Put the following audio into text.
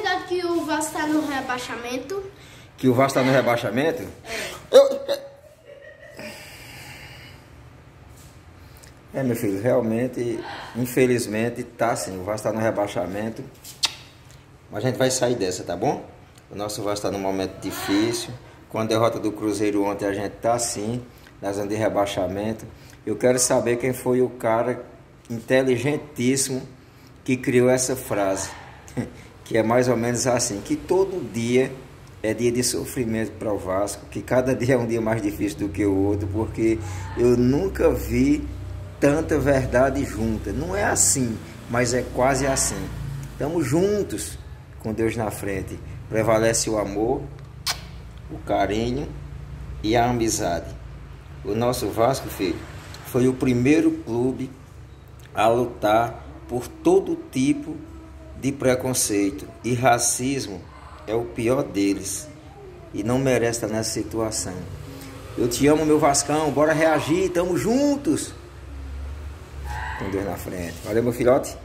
verdade que o Vasco está no rebaixamento? Que o Vasco está no rebaixamento? Eu... É, meu filho, realmente, infelizmente, tá sim. O Vasco está no rebaixamento. Mas a gente vai sair dessa, tá bom? O nosso Vasco está num momento difícil. Com a derrota do Cruzeiro ontem, a gente tá assim, na zona de rebaixamento. Eu quero saber quem foi o cara inteligentíssimo que criou essa frase, que é mais ou menos assim, que todo dia é dia de sofrimento para o Vasco, que cada dia é um dia mais difícil do que o outro, porque eu nunca vi tanta verdade junta. Não é assim, mas é quase assim. Estamos juntos com Deus na frente. Prevalece o amor, o carinho e a amizade. O nosso Vasco, filho, foi o primeiro clube a lutar por todo tipo de preconceito e racismo é o pior deles e não merece estar nessa situação. Eu te amo, meu Vascão, bora reagir, tamo juntos. Com Deus na frente. Valeu, meu filhote.